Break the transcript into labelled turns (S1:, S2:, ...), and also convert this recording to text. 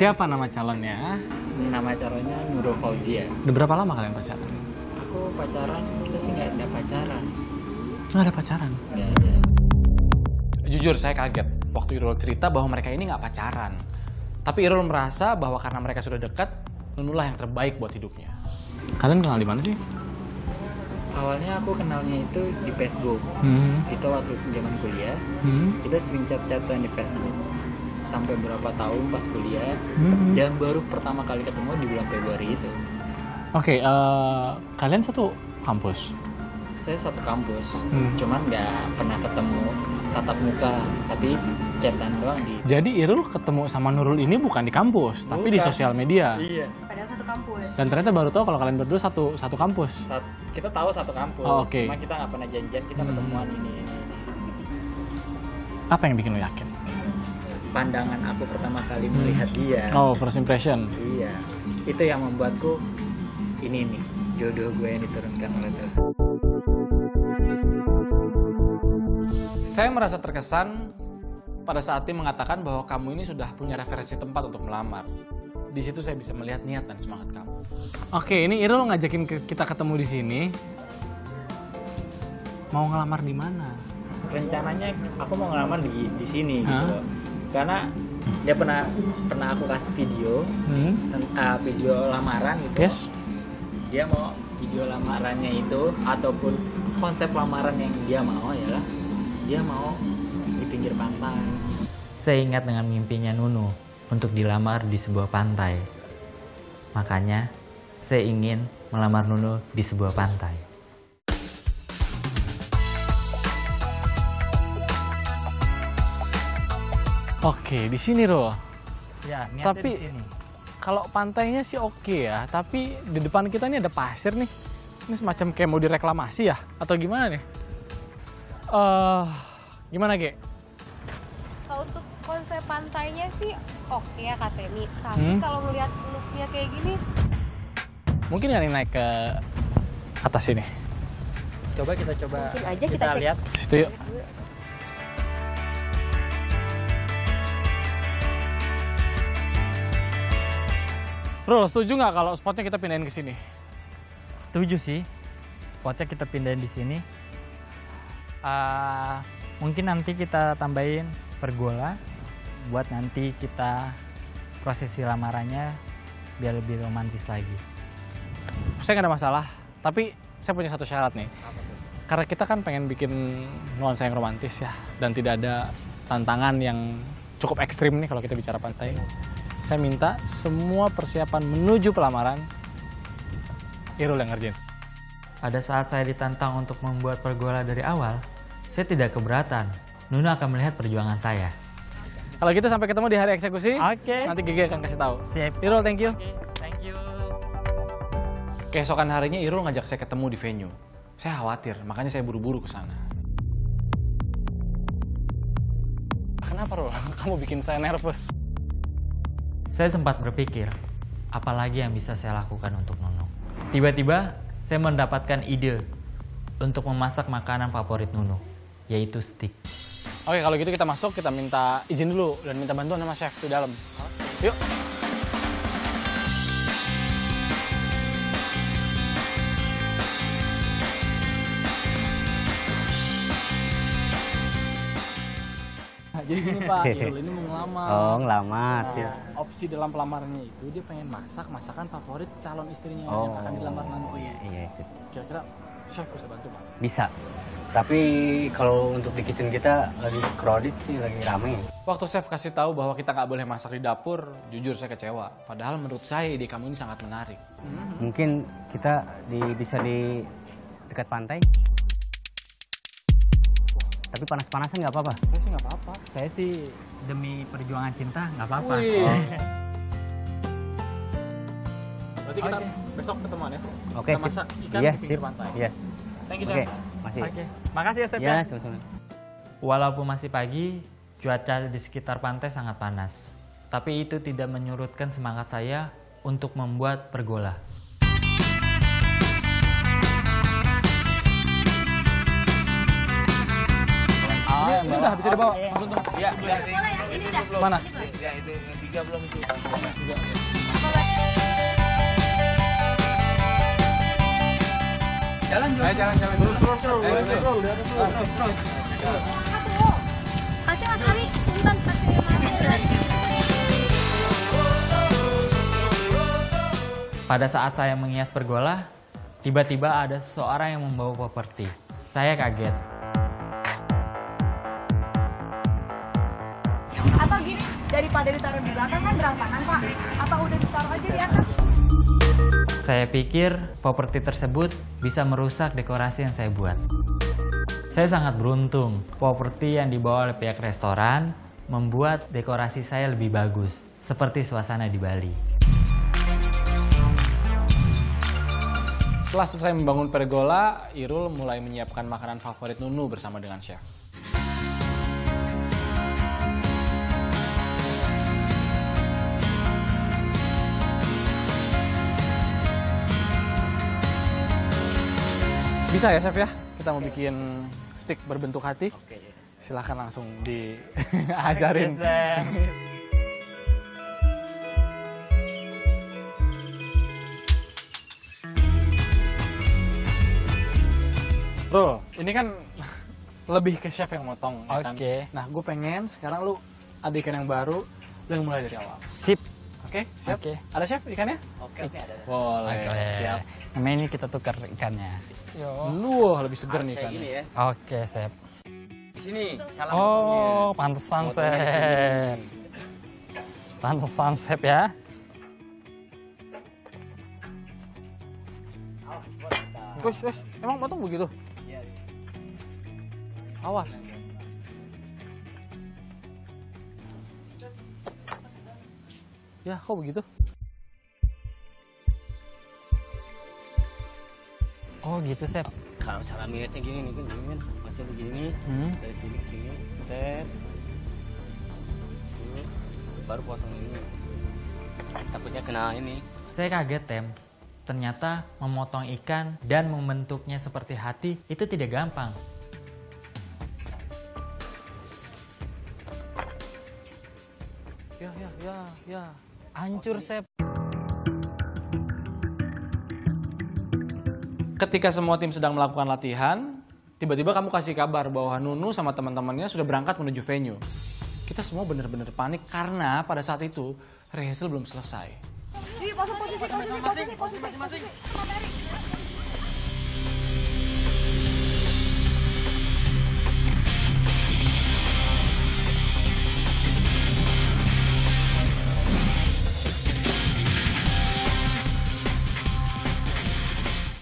S1: Siapa nama calonnya?
S2: Nama calonnya Nurul Fauzia.
S1: Udah berapa lama kalian pacaran?
S2: Aku pacaran, kita sih nggak ada pacaran.
S1: Nggak ada pacaran.
S2: Nggak ada.
S1: Jujur saya kaget waktu Irul cerita bahwa mereka ini nggak pacaran. Tapi Irul merasa bahwa karena mereka sudah dekat, Nunulah yang terbaik buat hidupnya. Kalian kenal di mana sih?
S2: Awalnya aku kenalnya itu di Facebook.
S1: Hmm.
S2: Kita waktu zaman kuliah,
S1: Hmm.
S2: kita sering chat-chatan di Facebook. Sampai berapa tahun pas kuliah,
S1: Hmm.
S2: dan baru pertama kali ketemu di bulan Februari itu.
S1: Oke, eh, kalian satu kampus.
S2: Saya satu kampus,
S1: Hmm.
S2: cuman nggak pernah ketemu tatap muka, tapi chatan doang di.
S1: Jadi Irul ketemu sama Nurul ini bukan di kampus, tapi di
S2: Bukan.
S1: sosial media.
S2: Iya.
S3: Padahal satu kampus.
S1: Dan ternyata baru tahu kalau kalian berdua satu satu kampus.
S2: Saat kita tahu satu kampus,
S1: Oh, oke.
S2: cuma kita nggak pernah janjian kita
S1: Hmm.
S2: ketemuan ini, ini, ini.
S1: Apa yang bikin lo yakin?
S2: Pandangan aku pertama kali
S1: Hmm.
S2: melihat dia,
S1: Oh, first impression.
S2: iya, itu yang membuatku ini nih jodoh gue yang diturunkan oleh Tuhan.
S1: Saya merasa terkesan pada saat tim mengatakan bahwa kamu ini sudah punya referensi tempat untuk melamar. Di situ saya bisa melihat niat dan semangat kamu. Oke, ini Irul ngajakin kita ketemu di sini. Mau ngelamar di mana?
S2: Rencananya aku mau ngelamar di di sini gitu
S1: Hah?
S2: loh. karena dia pernah pernah aku kasih video
S1: Hmm?
S2: ah, video lamaran gitu
S1: Yes.
S2: dia mau video lamarannya itu ataupun konsep lamaran yang dia mau adalah dia mau di pinggir pantai saya ingat dengan mimpinya Nunu untuk dilamar di sebuah pantai makanya saya ingin melamar Nunu di sebuah pantai
S1: Oke, di sini Rul.
S2: ya
S1: Tapi-
S2: di sini
S1: Kalau pantainya sih oke ya, tapi di depan kita ini ada pasir nih. Ini semacam kayak mau direklamasi ya, atau gimana nih? Eh, gimana Ge?
S3: Kalau untuk konsep pantainya sih oke ya Kak Temi. Tapi
S1: Hmm.
S3: kalau ngeliat looknya kayak gini,
S1: Mungkin nggak nih naik ke atas sini?
S2: coba kita coba
S3: Mungkin aja kita cek.
S2: lihat
S1: Situ yuk. Bro, setuju nggak kalau spotnya kita pindahin ke sini?
S2: Setuju sih. Spotnya kita pindahin di sini. Ah, mungkin nanti kita tambahin pergola buat nanti kita prosesi lamarannya biar lebih romantis lagi.
S1: Saya nggak ada masalah, tapi saya punya satu syarat nih. Karena kita kan pengen bikin nuansa yang romantis ya, dan tidak ada tantangan yang cukup ekstrim nih kalau kita bicara pantai. Saya minta semua persiapan menuju pelamaran, Irul yang ngerjain.
S2: Pada saat saya ditantang untuk membuat pergola dari awal, saya tidak keberatan. Nuna akan melihat perjuangan saya.
S1: Kalau gitu sampai ketemu di hari eksekusi.
S2: Oke.
S1: Nanti Gigi akan kasih tahu.
S2: Siap.
S1: Irul, thank you.
S2: thank you.
S1: Keesokan harinya Irul ngajak saya ketemu di venue. Saya khawatir, makanya saya buru-buru ke sana. Kenapa, Rul? Kamu bikin saya nervous.
S2: Saya sempat berpikir, apalagi yang bisa saya lakukan untuk Nunu. Tiba-tiba, saya mendapatkan ide untuk memasak makanan favorit Nunu, yaitu steak.
S1: Oke, kalau gitu kita masuk, kita minta izin dulu dan minta bantuan sama chef di dalam. Yuk. Jadi gini Pak, Irul ini mau ngelamar.
S4: Oh, ngelamar
S1: Nah,
S4: sih.
S1: opsi dalam pelamarannya itu dia pengen masak masakan favorit calon istrinya
S4: Oh.
S1: yang akan dilamar nanti.
S4: Oh iya, iya sip.
S1: Kira-kira chef bisa bantu Pak?
S4: Bisa. Tapi kalau untuk di kitchen kita lagi crowded sih, lagi rame.
S1: Waktu chef kasih tahu bahwa kita nggak boleh masak di dapur, jujur saya kecewa. Padahal menurut saya ide kamu ini sangat menarik.
S4: Mungkin kita di bisa di dekat pantai. Tapi panas-panasan nggak apa-apa.
S1: Saya sih nggak apa-apa.
S2: Saya sih demi perjuangan cinta nggak apa-apa.
S4: Oh.
S1: Berarti kita
S2: Oke.
S1: besok ketemuan ya?
S4: Oke,
S1: Kita
S4: sip.
S1: masak ikan
S4: Iya,
S1: di pinggir
S4: sip.
S1: pantai.
S4: Iya.
S1: Thank you,
S4: Oke,
S1: chef.
S4: masih.
S2: Oke, makasih ya Chef
S4: Ya,
S2: ya.
S4: sama-sama.
S2: Walaupun masih pagi, cuaca di sekitar pantai sangat panas. Tapi itu tidak menyurutkan semangat saya untuk membuat pergola.
S1: Ah, ini udah bisa dibawa. Langsung tuh. Iya, Mana? juga belum itu. Juga.
S3: Aduh, kasih Mas Ari, punten kasih Mas Ari.
S2: Pada saat saya mengias pergola, tiba-tiba ada seseorang yang membawa properti. Saya kaget.
S3: Daripada ditaruh di belakang kan berantakan Pak. Atau udah ditaruh aja di atas.
S2: Saya pikir properti tersebut bisa merusak dekorasi yang saya buat. Saya sangat beruntung, properti yang dibawa oleh pihak restoran membuat dekorasi saya lebih bagus, seperti suasana di Bali.
S1: Setelah selesai membangun pergola, Irul mulai menyiapkan makanan favorit Nunu bersama dengan chef. Bisa ya chef ya? Kita mau bikin stick berbentuk hati. Silahkan langsung diajarin. Rul, ini kan lebih ke chef yang motong. ya kan?
S2: Oke.
S1: Nah, gue pengen sekarang lu ada ikan yang baru, lu yang mulai dari awal.
S2: Sip.
S1: Oke, siap?
S2: Oke.
S1: Ada chef ikannya?
S4: Oke, oke ada.
S1: Boleh, siap.
S5: Namanya ini kita tukar ikannya.
S1: Lu wah, lebih segar nih
S4: Kayak
S1: ikannya.
S4: ya.
S5: Oke, Sep.
S4: Di sini salah
S5: Oh, pantesan. Sep. Pantesan, Sep ya.
S1: Wes, wes, emang motong begitu? Awas. Ya, kok begitu?
S5: Oh, gitu, Sep.
S4: Kalau cara miripnya gini nih, kan gini. Masih begini,
S5: Hmm.
S4: dari sini ke sini, set. Baru potong ini. Takutnya kena ini.
S2: Saya kaget, Tem. Ternyata memotong ikan dan membentuknya seperti hati itu tidak gampang.
S1: Ya, ya, ya, ya.
S5: Hancur, Sep.
S1: Ketika semua tim sedang melakukan latihan, tiba-tiba kamu kasih kabar bahwa Nunu sama teman-temannya sudah berangkat menuju venue. Kita semua benar-benar panik karena pada saat itu rehearsal belum selesai.
S3: Di posisi posisi posisi posisi posisi posisi.